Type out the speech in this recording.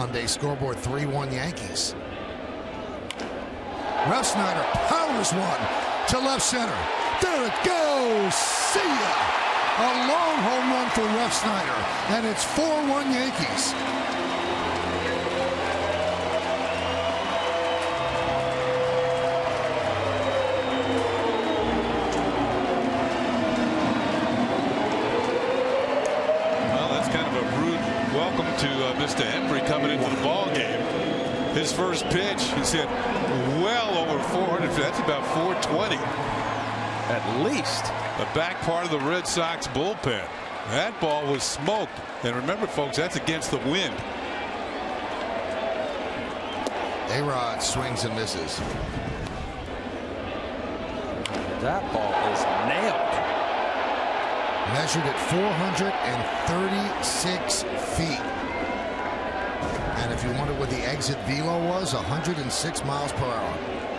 Hyundai scoreboard 3-1 Yankees. Refsnyder powers one to left center. There it goes. See ya. A long home run for Refsnyder, and it's 4-1 Yankees. Well, that's kind of a rude welcome to uh, Mr. Hembree coming into the ball game. His first pitch, he's hit well over 400. That's about 420. At least. The back part of the Red Sox bullpen. That ball was smoked. And remember, folks, that's against the wind. A-Rod swings and misses. That ball is nailed. Measured at 436 feet. And if you wonder what the exit velo was, 106 miles per hour.